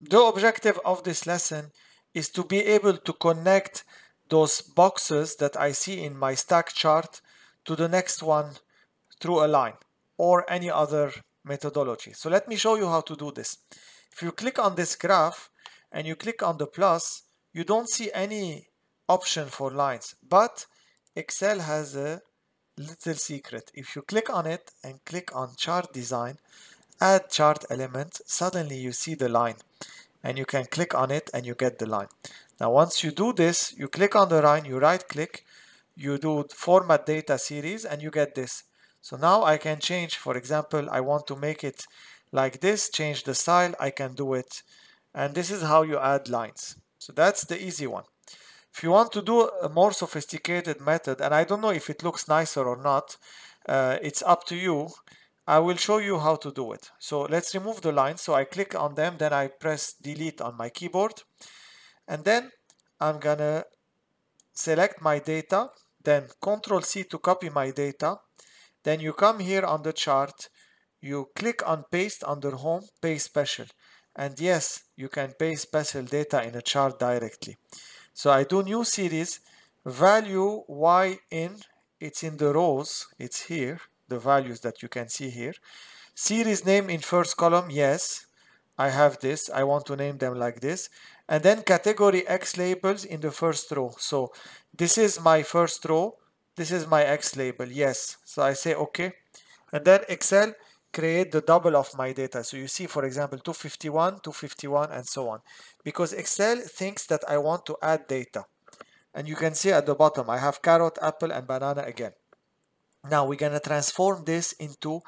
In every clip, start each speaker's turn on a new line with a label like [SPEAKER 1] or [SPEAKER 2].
[SPEAKER 1] The objective of this lesson is to be able to connect those boxes that I see in my stack chart to the next one through a line or any other methodology. So let me show you how to do this. If you click on this graph and you click on the plus, you don't see any option for lines, but Excel has a little secret. If you click on it and click on chart design, add chart element, suddenly you see the line and you can click on it and you get the line. Now once you do this, you click on the line, you right click, you do format data series and you get this. So now I can change, for example, I want to make it like this, change the style, I can do it. And this is how you add lines. So that's the easy one. If you want to do a more sophisticated method, and I don't know if it looks nicer or not, uh, it's up to you. I will show you how to do it. So let's remove the lines. So I click on them, then I press delete on my keyboard. And then I'm gonna select my data, then Control C to copy my data. Then you come here on the chart, you click on paste under home, paste special. And yes, you can paste special data in a chart directly. So I do new series, value y in, it's in the rows, it's here, the values that you can see here. Series name in first column, yes, I have this, I want to name them like this. And then category X labels in the first row. So this is my first row, this is my X label, yes. So I say okay. And then Excel create the double of my data. So you see, for example, 251, 251, and so on. Because Excel thinks that I want to add data. And you can see at the bottom, I have carrot, apple, and banana again. Now we're going to transform this into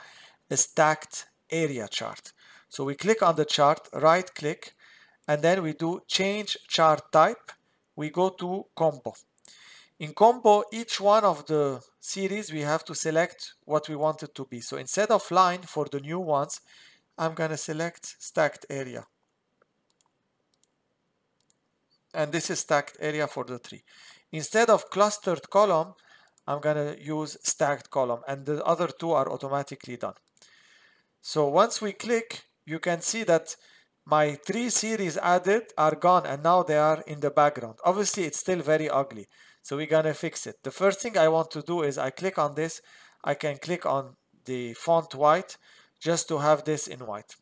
[SPEAKER 1] a stacked area chart. So we click on the chart, right click, and then we do change chart type. We go to combo. In combo, each one of the series, we have to select what we want it to be. So instead of line for the new ones, I'm going to select stacked area. And this is stacked area for the three. Instead of clustered column, I'm going to use stacked column and the other two are automatically done. So once we click, you can see that my three series added are gone and now they are in the background. Obviously, it's still very ugly. So we're gonna fix it. The first thing I want to do is I click on this. I can click on the font white just to have this in white.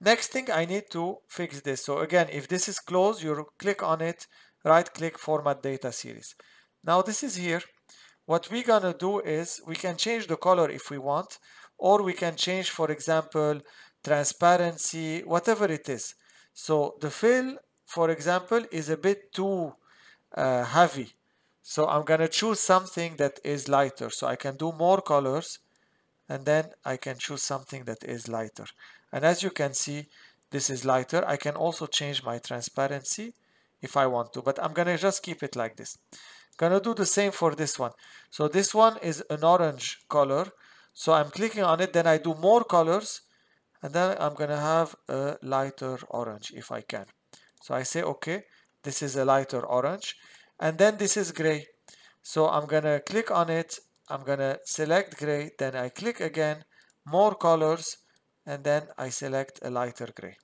[SPEAKER 1] Next thing I need to fix this. So again, if this is closed, you click on it, right click format data series. Now this is here. What we're gonna do is we can change the color if we want, or we can change, for example, transparency, whatever it is. So the fill, for example, is a bit too uh, heavy. So I'm going to choose something that is lighter. So I can do more colors and then I can choose something that is lighter. And as you can see, this is lighter. I can also change my transparency if I want to, but I'm to just keep it like this. To do the same for this one. So this one is an orange color. So I'm clicking on it, then I do more colors, and then I'm to have a lighter orange if I can. So I say, okay, this is a lighter orange and then this is gray so I'm gonna click on it I'm gonna select gray then I click again more colors and then I select a lighter gray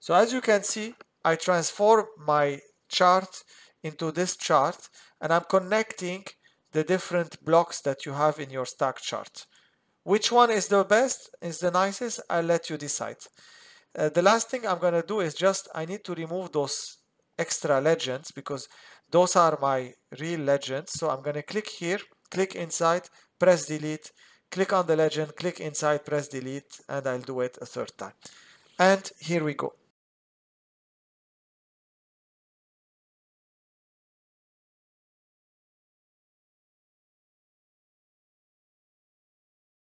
[SPEAKER 1] so as you can see I transform my chart into this chart and I'm connecting the different blocks that you have in your stack chart which one is the best is the nicest I'll let you decide uh, the last thing I'm gonna do is just I need to remove those extra legends because those are my real legends. So I'm going to click here, click inside, press delete, click on the legend, click inside, press delete, and I'll do it a third time. And here we go.